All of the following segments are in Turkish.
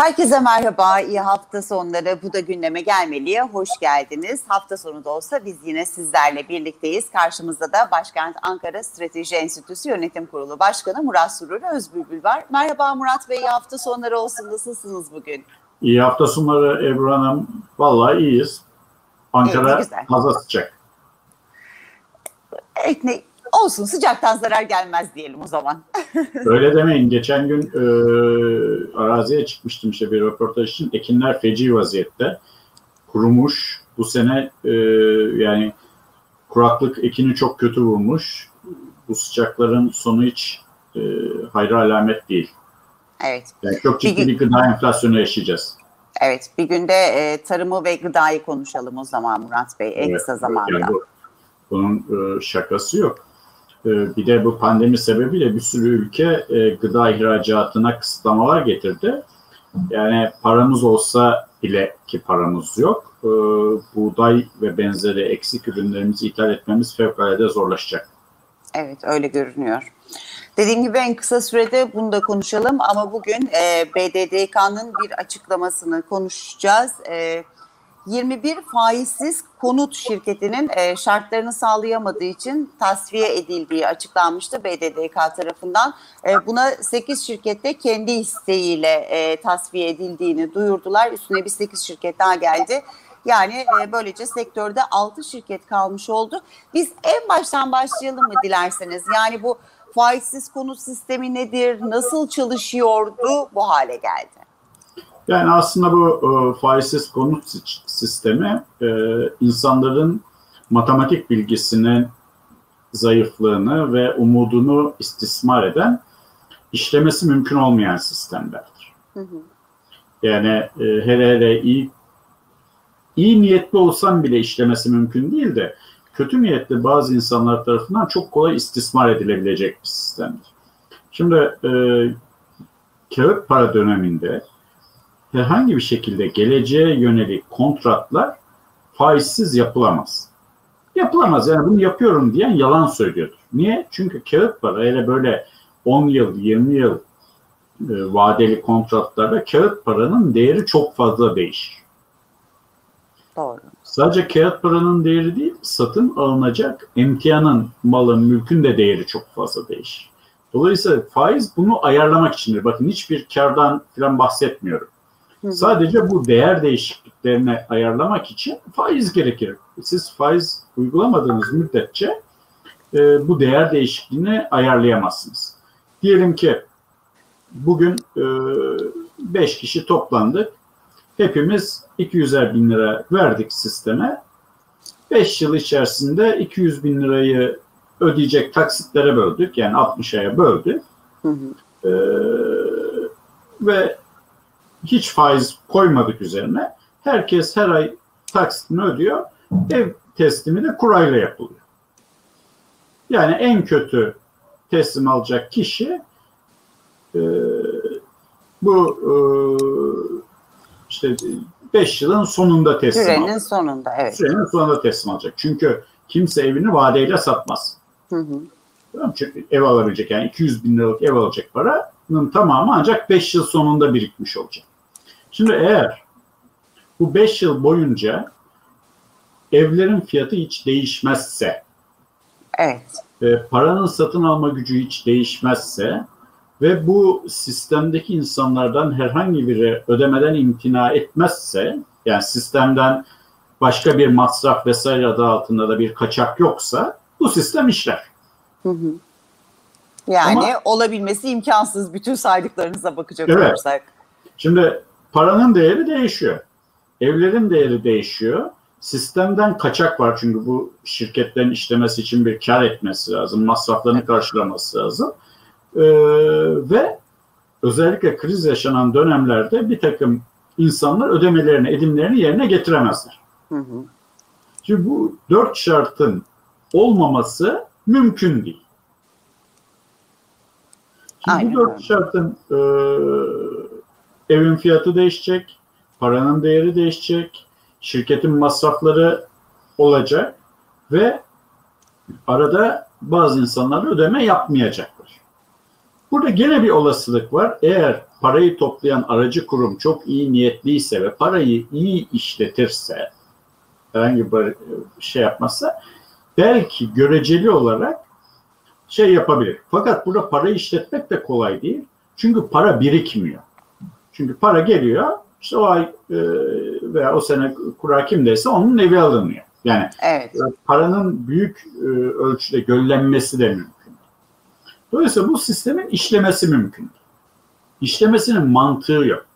Herkese merhaba, iyi hafta sonları. Bu da gündeme gelmeliye hoş geldiniz. Hafta sonu da olsa biz yine sizlerle birlikteyiz. Karşımızda da Başkent Ankara Strateji Enstitüsü Yönetim Kurulu Başkanı Murat Surur Özbülbül var. Merhaba Murat Bey, iyi hafta sonları olsun. Nasılsınız bugün? İyi hafta sonları Ebru Hanım. Vallahi iyiyiz. Ankara evet, fazla sıcak. Evet, ne, olsun sıcaktan zarar gelmez diyelim o zaman. Öyle demeyin. Geçen gün e, araziye çıkmıştım işte bir röportaj için. Ekinler feci vaziyette. Kurumuş. Bu sene e, yani kuraklık ekini çok kötü vurmuş. Bu sıcakların sonu hiç e, hayra alamet değil. Evet. Yani çok ciddi bir, bir gıda enflasyonu yaşayacağız. Evet, bir günde e, tarımı ve gıdayı konuşalım o zaman Murat Bey en evet, kısa zamanda. Yani bu, bunun e, şakası yok. E, bir de bu pandemi sebebiyle bir sürü ülke e, gıda ihracatına kısıtlamalar getirdi. Yani paramız olsa bile ki paramız yok. E, buğday ve benzeri eksik ürünlerimizi ithal etmemiz fevkalade zorlaşacak. Evet öyle görünüyor. Dediğim gibi en kısa sürede bunu da konuşalım ama bugün e, BDDK'nın bir açıklamasını konuşacağız. E, 21 faizsiz konut şirketinin e, şartlarını sağlayamadığı için tasfiye edildiği açıklanmıştı BDDK tarafından. E, buna 8 şirkette kendi isteğiyle e, tasfiye edildiğini duyurdular. Üstüne bir 8 şirket daha geldi. Yani böylece sektörde 6 şirket kalmış oldu. Biz en baştan başlayalım mı dilerseniz? Yani bu faizsiz konut sistemi nedir? Nasıl çalışıyordu? Bu hale geldi. Yani aslında bu e, faizsiz konut sistemi e, insanların matematik bilgisinin zayıflığını ve umudunu istismar eden işlemesi mümkün olmayan sistemlerdir. Hı hı. Yani e, hele hele iyi iyi niyetli olsam bile işlemesi mümkün değil de kötü niyetli bazı insanlar tarafından çok kolay istismar edilebilecek bir sistemdir. Şimdi e, kağıt para döneminde herhangi bir şekilde geleceğe yönelik kontratlar faizsiz yapılamaz. Yapılamaz yani bunu yapıyorum diyen yalan söylüyordur. Niye? Çünkü kağıt para hele böyle 10 yıl, 20 yıl e, vadeli kontratlarda kağıt paranın değeri çok fazla değişir. Doğru. Sadece kağıt paranın değeri değil, satın alınacak emtianın, malın, mülkün de değeri çok fazla değişir. Dolayısıyla faiz bunu ayarlamak içindir. Bakın hiçbir kardan falan bahsetmiyorum. Sadece bu değer değişikliklerini ayarlamak için faiz gerekir. Siz faiz uygulamadığınız müddetçe e, bu değer değişikliğini ayarlayamazsınız. Diyelim ki bugün 5 e, kişi toplandık. Hepimiz 200'er bin lira verdik sisteme. 5 yıl içerisinde 200 bin lirayı ödeyecek taksitlere böldük. Yani 60 aya böldük. Hı hı. Ee, ve hiç faiz koymadık üzerine. Herkes her ay taksitini ödüyor. Ev teslimi de kurayla yapılıyor. Yani en kötü teslim alacak kişi e, bu e, işte 5 yılın sonunda teslim Sürenin alacak. sonunda evet. Sürenin sonunda teslim alacak. Çünkü kimse evini vadeyle satmaz. Hı hı. Çünkü ev alabilecek yani 200 bin liralık ev alacak paranın tamamı ancak 5 yıl sonunda birikmiş olacak. Şimdi eğer bu 5 yıl boyunca evlerin fiyatı hiç değişmezse, evet. e, paranın satın alma gücü hiç değişmezse ve bu sistemdeki insanlardan herhangi biri ödemeden imtina etmezse, yani sistemden başka bir masraf vesaire adı altında da bir kaçak yoksa bu sistem işler. Hı hı. Yani Ama, olabilmesi imkansız bütün saydıklarınıza bakacak evet. olursak. Şimdi paranın değeri değişiyor. Evlerin değeri değişiyor. Sistemden kaçak var çünkü bu şirketlerin işlemesi için bir kar etmesi lazım. Masraflarını karşılaması lazım. Ee, ve özellikle kriz yaşanan dönemlerde bir takım insanlar ödemelerini, edimlerini yerine getiremezler. Hı hı. Şimdi bu dört şartın olmaması mümkün değil. Şimdi Aynen. bu dört şartın e, evin fiyatı değişecek, paranın değeri değişecek, şirketin masrafları olacak ve arada bazı insanlar ödeme yapmayacaklar. Burada gene bir olasılık var. Eğer parayı toplayan aracı kurum çok iyi niyetliyse ve parayı iyi işletirse herhangi bir şey yapmazsa belki göreceli olarak şey yapabilir. Fakat burada parayı işletmek de kolay değil. Çünkü para birikmiyor. Çünkü para geliyor, işte o ay e, veya o sene kura kimdeyse onun evi alınıyor. Yani Evet. paranın büyük e, ölçüde göllenmesi de mümkün. Dolayısıyla bu sistemin işlemesi mümkün. İşlemesinin mantığı yok.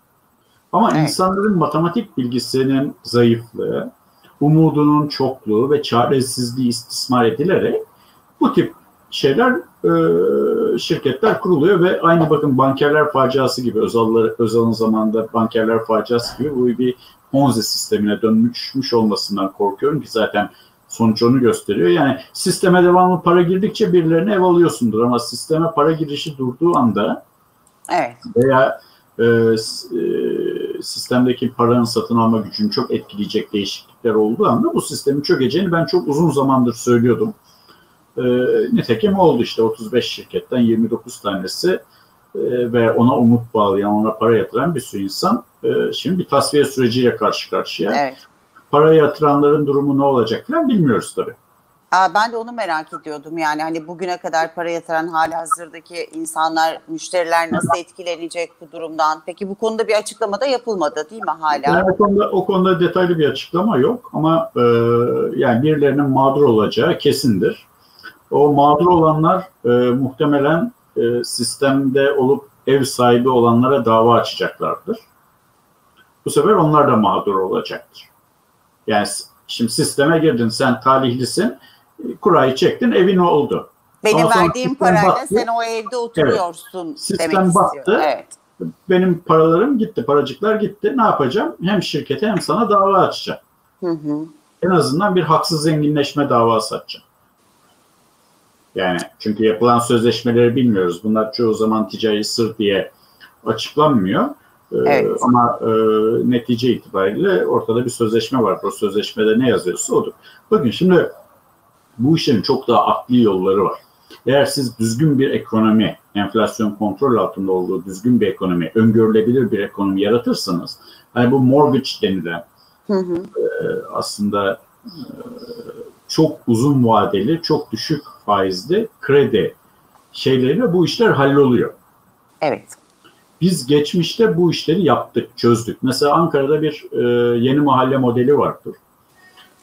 Ama Evet. insanların matematik bilgisinin zayıflığı, umudunun çokluğu ve çaresizliği istismar edilerek bu tip şeyler e, şirketler kuruluyor ve aynı bakın bankerler faciası gibi Özal'lar, Özal'ın zamanında bankerler faciası gibi bu bir Ponzi sistemine dönmüş olmasından korkuyorum ki zaten sonuç onu gösteriyor. Yani sisteme devamlı para girdikçe birilerine ev alıyorsundur ama sisteme para girişi durduğu anda Evet. veya e, e, sistemdeki paranın satın alma gücünü çok etkileyecek değişiklikler olduğu anda bu sistemin çökeceğini ben çok uzun zamandır söylüyordum. E, nitekim oldu işte 35 şirketten 29 tanesi e, ve ona umut bağlayan, ona para yatıran bir sürü insan e, şimdi bir tasfiye süreciyle karşı karşıya. Evet. Para yatıranların durumu ne olacak falan bilmiyoruz tabii. Aa, ben de onu merak ediyordum yani hani bugüne kadar para yatıran hali hazırdaki insanlar, müşteriler nasıl etkilenecek bu durumdan? Peki bu konuda bir açıklama da yapılmadı değil mi hala? Yani o konuda, o konuda detaylı bir açıklama yok ama e, yani birilerinin mağdur olacağı kesindir. O mağdur olanlar e, muhtemelen e, sistemde olup ev sahibi olanlara dava açacaklardır. Bu sefer onlar da mağdur olacaktır. Yani şimdi sisteme girdin, sen talihlisin, kurayı çektin, evin oldu. Benim sonra verdiğim parayla battı. sen o evde oturuyorsun Sistem demek battı. istiyor. Evet. Benim paralarım gitti, paracıklar gitti. Ne yapacağım? Hem şirkete hem sana dava açacağım. Hı hı. en azından bir haksız zenginleşme davası açacağım. Yani çünkü yapılan sözleşmeleri bilmiyoruz. Bunlar çoğu zaman ticari sır diye açıklanmıyor. Ee, Evet. Ama e, netice itibariyle ortada bir sözleşme var. O sözleşmede ne yazıyorsa odur. Bakın şimdi bu işlerin çok daha akli yolları var. Eğer siz düzgün bir ekonomi, enflasyon kontrol altında olduğu düzgün bir ekonomi, öngörülebilir bir ekonomi yaratırsanız, hani bu mortgage denilen Hı hı. aslında e, çok uzun vadeli, çok düşük faizli kredi şeyleriyle bu işler halloluyor. Evet. Biz geçmişte bu işleri yaptık, çözdük. Mesela Ankara'da bir e, yeni mahalle modeli vardır.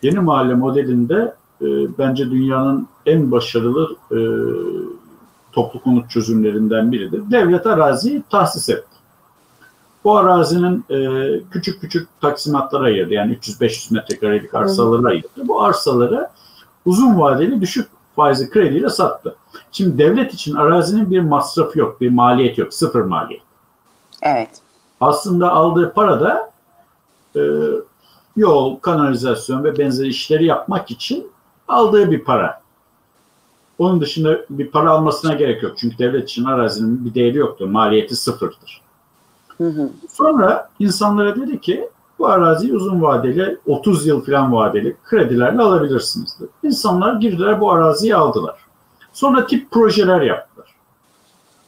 Yeni mahalle modelinde e, bence dünyanın en başarılı e, toplu konut çözümlerinden biridir. Devlet araziyi tahsis etti. Bu arazinin e, küçük küçük taksimatlara ayırdı. Yani 300-500 metrekarelik arsalara ayırdı. Bu arsaları uzun vadeli düşük faizli krediyle sattı. Şimdi devlet için arazinin bir masrafı yok, bir maliyet yok, sıfır maliyet. Evet. Aslında aldığı para da e, yol, kanalizasyon ve benzeri işleri yapmak için aldığı bir para. Onun dışında bir para almasına gerek yok. Çünkü devlet için arazinin bir değeri yoktur. Maliyeti sıfırdır. Hı hı. Sonra insanlara dedi ki bu araziyi uzun vadeli 30 yıl falan vadeli kredilerle alabilirsiniz dedi. İnsanlar girdiler bu araziyi aldılar. Sonra tip projeler yaptılar.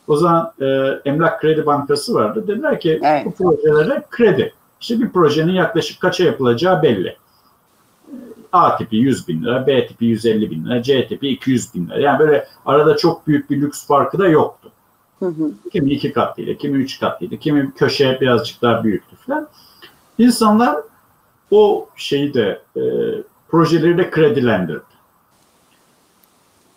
O zaman e, Emlak Kredi Bankası vardı. Dediler ki Evet. bu projelere kredi. İşte bir projenin yaklaşık kaça yapılacağı belli. E, A tipi 100 bin lira, B tipi 150 bin lira, C tipi 200 bin lira. Yani böyle arada çok büyük bir lüks farkı da yoktu. Hı hı. Kimi iki katlıydı, kimi üç katlıydı, kimi köşeye birazcık daha büyüktü falan. İnsanlar o şeyi de e, projeleri de kredilendirdi.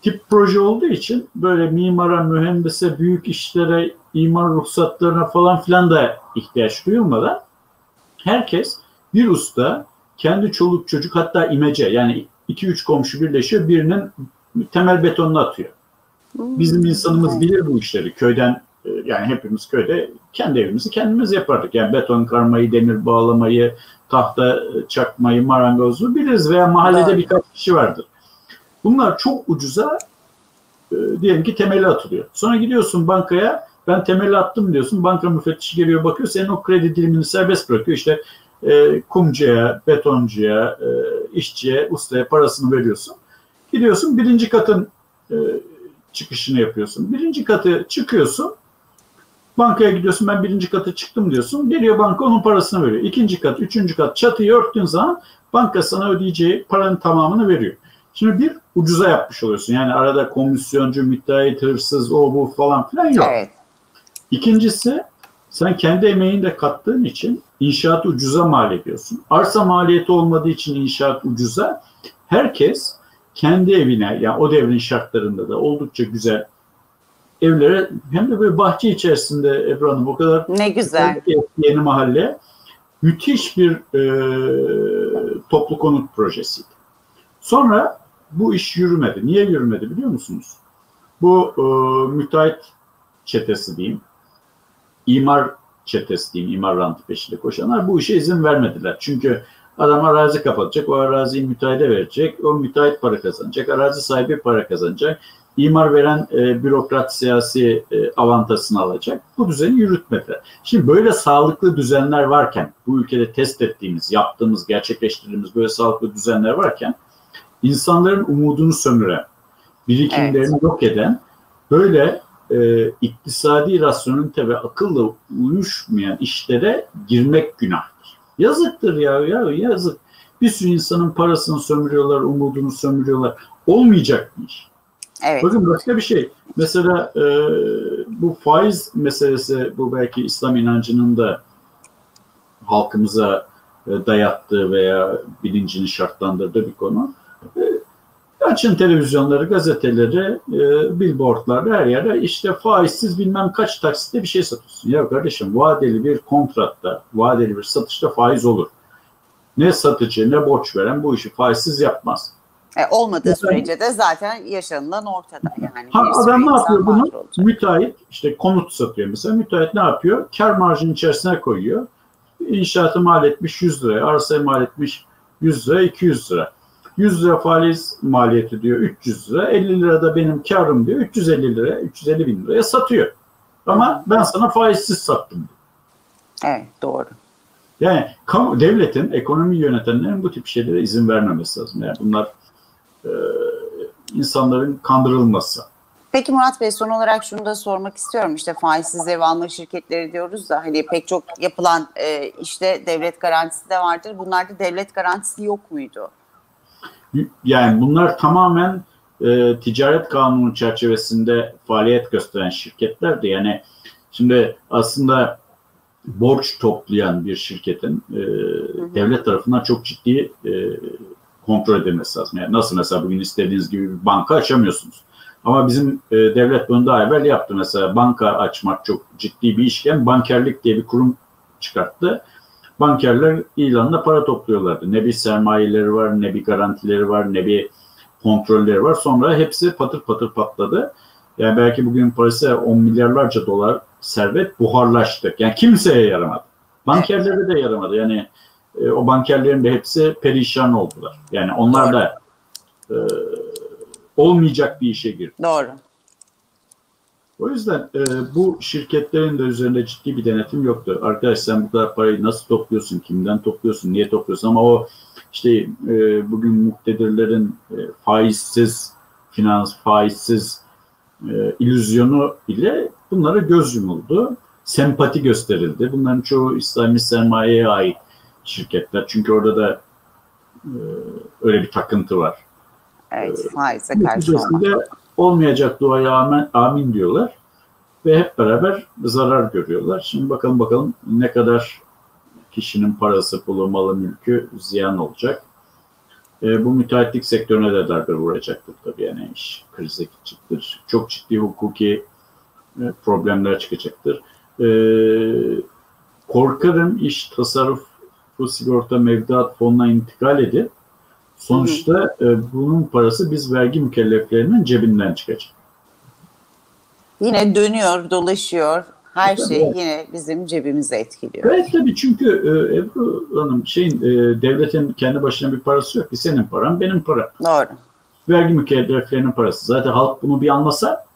Tip proje olduğu için böyle mimara, mühendise, büyük işlere, imar ruhsatlarına falan filan da ihtiyaç duyulmadan herkes bir usta kendi çoluk çocuk hatta imece yani iki üç komşu birleşiyor birinin temel betonunu atıyor. Bizim insanımız bilir bu işleri. Köyden yani hepimiz köyde kendi evimizi kendimiz yapardık. Yani beton karmayı, demir bağlamayı, tahta e, çakmayı, marangozluğu biliriz veya mahallede Doğru. birkaç kişi vardır. Bunlar çok ucuza e, diyelim ki temeli atılıyor. Sonra gidiyorsun bankaya ben temeli attım diyorsun. Banka müfettişi geliyor bakıyor senin o kredi dilimini serbest bırakıyor. İşte e, kumcuya, betoncuya, e, işçiye, ustaya parasını veriyorsun. Gidiyorsun birinci katın e, çıkışını yapıyorsun. Birinci katı çıkıyorsun. Bankaya gidiyorsun ben birinci katı çıktım diyorsun. Geliyor banka onun parasını veriyor. İkinci kat, üçüncü kat çatıyı örttüğün zaman banka sana ödeyeceği paranın tamamını veriyor. Şimdi bir ucuza yapmış oluyorsun. Yani arada komisyoncu, müteahhit, hırsız, o bu falan filan yok. Evet. İkincisi sen kendi emeğini de kattığın için inşaatı ucuza mal ediyorsun. Arsa maliyeti olmadığı için inşaat ucuza. Herkes kendi evine yani o devrin şartlarında da oldukça güzel evlere hem de böyle bahçe içerisinde Ebru Hanım o kadar Ne güzel. yeni mahalle müthiş bir e, toplu konut projesiydi. Sonra bu iş yürümedi. Niye yürümedi biliyor musunuz? Bu e, müteahhit çetesi diyeyim, imar çetesi diyeyim, imar rantı peşinde koşanlar bu işe izin vermediler. Çünkü adam arazi kapatacak, o araziyi müteahhide verecek, o müteahhit para kazanacak, arazi sahibi para kazanacak, imar veren e, bürokrat siyasi e, avantajını alacak. Bu düzeni yürütmediler. Şimdi böyle sağlıklı düzenler varken, bu ülkede test ettiğimiz, yaptığımız, gerçekleştirdiğimiz böyle sağlıklı düzenler varken insanların umudunu sömüren, birikimlerini yok eden böyle e, iktisadi rasyonelite ve akılla uyuşmayan işlere girmek günahtır. Yazıktır ya, ya yazık. Bir sürü insanın parasını sömürüyorlar, umudunu sömürüyorlar. Olmayacak bir iş. Evet. Bakın başka bir şey. Mesela e, bu faiz meselesi, bu belki İslam inancının da halkımıza e, dayattığı veya bilincini şartlandırdığı bir konu. E, açın televizyonları, gazeteleri, e, billboardlarda her yere işte faizsiz bilmem kaç taksitte bir şey satıyorsun. Ya kardeşim vadeli bir kontratta, vadeli bir satışta faiz olur. Ne satıcı ne borç veren bu işi faizsiz yapmaz. E, olmadığı Mesela- sürece de zaten yaşanılan ortada. Yani Ha, adam ne yapıyor bunu? olacak. Müteahhit işte konut satıyor mesela. Müteahhit ne yapıyor? Kar marjının içerisine koyuyor. İnşaatı mal etmiş 100 liraya, arsayı mal etmiş 100 lira, 200 lira. 100 lira faiz maliyeti diyor 300 lira, 50 lira da benim karım diyor 350 liraya, 350 bin liraya satıyor. Ama ben sana faizsiz sattım diyor. Evet doğru. Yani kamu, devletin, ekonomi yönetenlerin bu tip şeylere izin vermemesi lazım. Yani bunlar e, insanların kandırılması. Peki Murat Bey son olarak şunu da sormak istiyorum. İşte faizsiz ev alma şirketleri diyoruz da hani pek çok yapılan e, işte devlet garantisi de vardır. Bunlarda devlet garantisi yok muydu? Yani bunlar tamamen e, ticaret kanunu çerçevesinde faaliyet gösteren şirketlerdi. Yani şimdi aslında borç toplayan bir şirketin e, devlet tarafından çok ciddi e, kontrol edilmesi lazım. Yani nasıl mesela bugün istediğiniz gibi bir banka açamıyorsunuz. Ama bizim e, devlet bunu daha evvel yaptı. Mesela banka açmak çok ciddi bir işken bankerlik diye bir kurum çıkarttı. Bankerler ilanla para topluyorlardı. Ne bir sermayeleri var, ne bir garantileri var, ne bir kontrolleri var. Sonra hepsi patır patır patladı. Yani belki bugün parası 10 milyarlarca dolar servet buharlaştı. Yani kimseye yaramadı. Bankerlere de yaramadı. Yani e, o bankerlerin de hepsi perişan oldular. Yani onlar da e, olmayacak bir işe girdi. Doğru. O yüzden e, bu şirketlerin de üzerinde ciddi bir denetim yoktu. Arkadaş sen bu kadar parayı nasıl topluyorsun, kimden topluyorsun, niye topluyorsun ama o işte e, bugün muktedirlerin e, faizsiz finans, faizsiz e, illüzyonu ile bunlara göz yumuldu. Sempati gösterildi. Bunların çoğu İslami sermayeye ait şirketler. Çünkü orada da e, öyle bir takıntı var. Evet faize karşı olmak. Olmayacak duaya amin, amin diyorlar ve hep beraber zarar görüyorlar. Şimdi bakalım bakalım ne kadar kişinin parası, pulu, malı, mülkü ziyan olacak. E, bu müteahhitlik sektörüne de darbe vuracaktır tabii yani iş krize gidecektir. Çok ciddi hukuki e, problemler çıkacaktır. E, korkarım iş tasarrufu sigorta mevduat fonuna intikal edip Sonuçta e, bunun parası biz vergi mükelleflerinin cebinden çıkacak. Yine dönüyor, dolaşıyor. Her Tabii, şey yine bizim cebimizi etkiliyor. Evet tabii çünkü e, Ebru Hanım şeyin e, devletin kendi başına bir parası yok ki senin paran benim param. Doğru. Vergi mükelleflerinin parası. Zaten halk bunu bir anlasa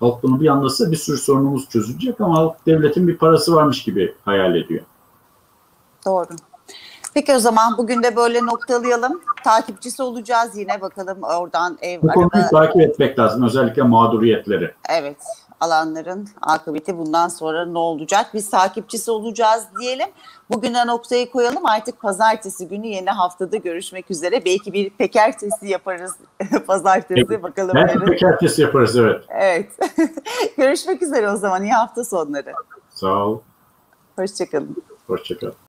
halk bunu bir anlasa bir sürü sorunumuz çözülecek ama halk devletin bir parası varmış gibi hayal ediyor. Doğru. Peki o zaman bugün de böyle noktalayalım. Takipçisi olacağız yine bakalım oradan ev Bu konuyu araba. takip etmek lazım özellikle mağduriyetleri. Evet alanların akıbeti bundan sonra ne olacak? Biz takipçisi olacağız diyelim. Bugüne noktayı koyalım. Artık pazartesi günü yeni haftada görüşmek üzere. Belki bir peker testi yaparız pazartesi. Evet. Bakalım. Belki yarın. peker testi yaparız evet. Evet. görüşmek üzere o zaman. İyi hafta sonları. Sağ ol. Hoşçakalın. Hoşçakal.